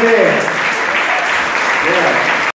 Gracias.